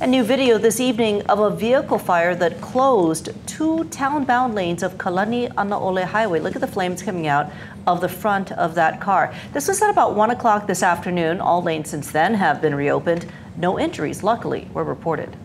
A new video this evening of a vehicle fire that closed two town-bound lanes of Kalanianaole Highway. Look at the flames coming out of the front of that car. This was at about 1 o'clock this afternoon. All lanes since then have been reopened. No injuries, luckily, were reported.